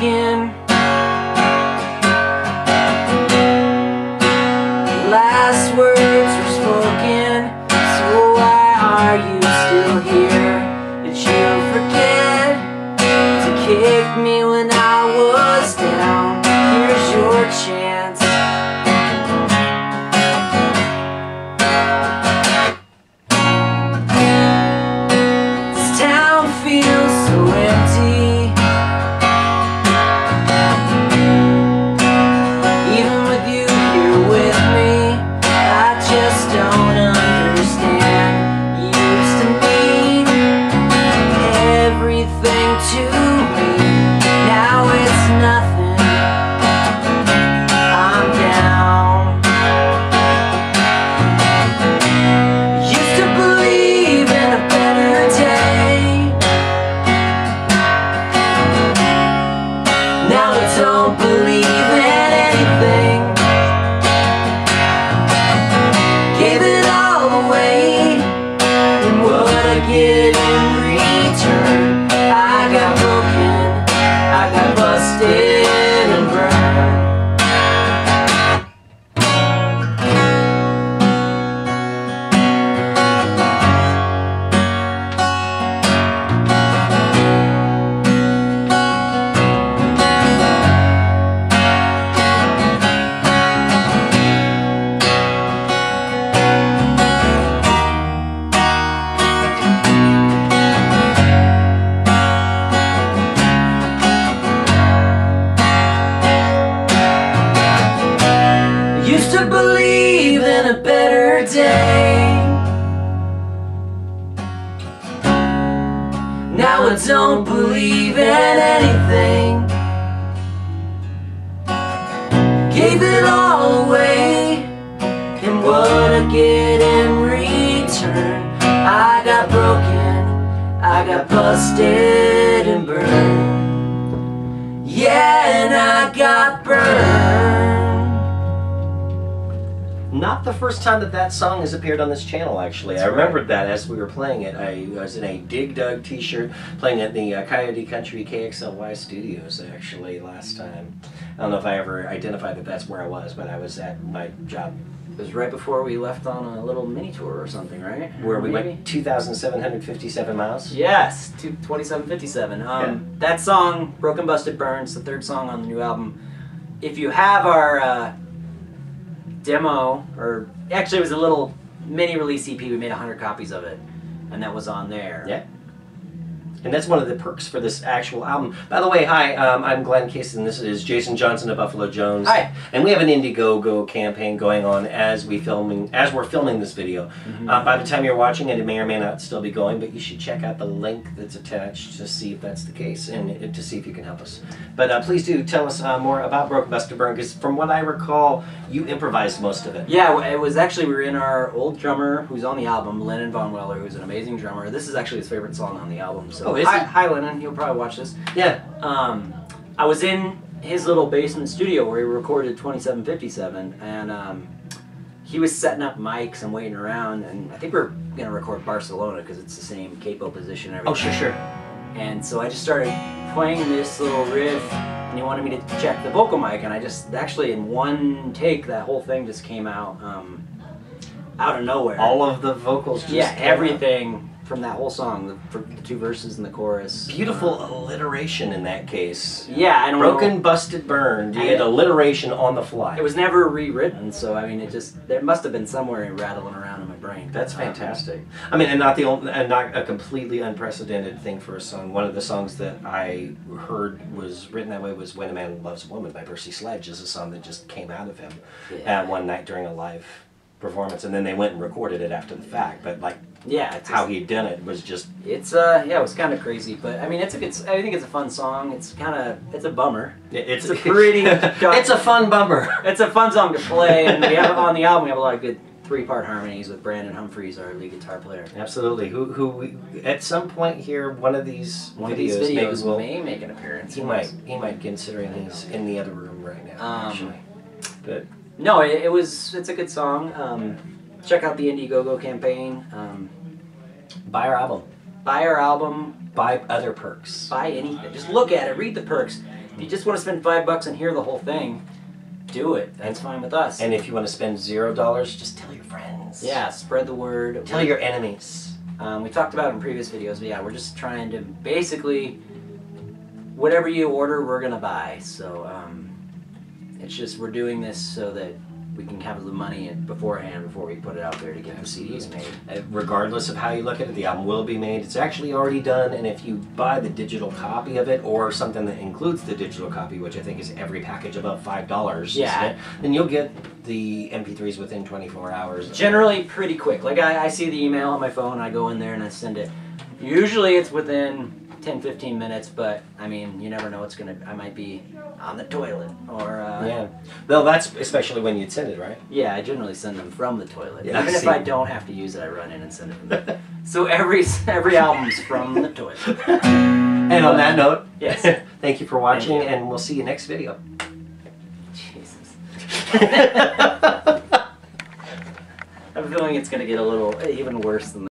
talking. Don't believe in anything. Gave it all away. And what I get in return, I got broken, I got busted and burned. Yeah, and I got burned. Not the first time that that song has appeared on this channel, actually. I remembered that as we were playing it. I was in a Dig Dug t shirt playing at the uh, Coyote Country KXLY studios, actually, last time. I don't know if I ever identified that that's where I was, but I was at my job It was right before we left on a little mini tour or something, right? where we Maybe? went 2,757 miles. Yes, two- 2757. Um, That song, Broken Busted Burns, the third song on the new album. If you have our uh, demo, or actually it was a little mini release EP, we made 100 copies of it, and that was on there. Yeah. And that's one of the perks for this actual album. By the way, hi, um, I'm Glenn Case, and this is Jason Johnson of Buffalo Jones. Hi. And we have an Indiegogo campaign going on as we filming as we're filming this video. Mm-hmm. Uh, by the time you're watching it, it may or may not still be going, but you should check out the link that's attached to see if that's the case and to see if you can help us. But uh, please do tell us uh, more about Broken Buster Burn, because from what I recall, you improvised most of it. Yeah, it was actually we were in our old drummer who's on the album, Lennon Von Weller, who's an amazing drummer. This is actually his favorite song on the album. So Oh, is hi, it? hi Lennon, he'll probably watch this. Yeah. Um, I was in his little basement studio where he recorded 2757, and um, he was setting up mics and waiting around. And I think we're gonna record Barcelona because it's the same capo position. And Oh, sure, sure. And so I just started playing this little riff, and he wanted me to check the vocal mic, and I just actually in one take that whole thing just came out um, out of nowhere. All of the vocals just yeah, came out. From that whole song, the, for the two verses and the chorus. Beautiful Uh, alliteration in that case. yeah, know. Broken, busted, burned. You I- get alliteration on the fly. It was never rewritten, so I mean, it just there must have been somewhere rattling around in my brain. That's Um, fantastic. I mean, and not the only, and not a completely unprecedented thing for a song. One of the songs that I heard was written that way was "When a Man Loves a Woman" by Percy Sledge. Is a song that just came out of him Yeah. uh, one night during a live performance, and then they went and recorded it after the fact. But like yeah, it's how he'd done it was just It's uh yeah, it was kind of crazy, but I mean, it's a good. I think it's a fun song. It's kind of it's a bummer. it's, It's a pretty- it's a fun bummer. It's a fun song to play, and we have on the album we have a lot of good three-part harmonies with Brandon Humphreys, our lead guitar player. Absolutely. Who who we, at some point here, one of these One videos, of these videos will may make an appearance. He might. He might considering he's in the other room right now. Um, actually, but No, it, it was. It's a good song. Um, check out the Indiegogo campaign. Um, buy our album. buy our album. Buy other perks. Buy anything. Just look at it. Read the perks. If you just want to spend five bucks and hear the whole thing, do it. That's fine with us. And if you want to spend zero dollars, just tell your friends. yeah, spread the word. Tell your enemies. Um, we talked about it in previous videos, but yeah, we're just trying to basically whatever you order, we're gonna buy. So um, it's just we're doing this so that we can have the money in beforehand before we put it out there to get the CDs made. Uh, Regardless of how you look at it, the album will be made. It's actually already done, and if you buy the digital copy of it, or something that includes the digital copy, which I think is every package above five dollars, Yeah. then you'll get the MP3s within 24 hours. Generally, pretty quick. Like I, I see the email on my phone, I go in there and I send it. Usually, it's within 10, 15 minutes, but I mean, you never know. It's gonna. I might be on the toilet or. Uh, Yeah. Well, that's especially when you'd send it, right? Yeah, I generally send them from the toilet. Yeah, Even if. I don't have to use it, I run in and send it from the So every every album's from the toilet. and on that note, Yes. thank you for watching, you. and we'll see you next video. Jesus. I'm feeling it's gonna get a little even worse than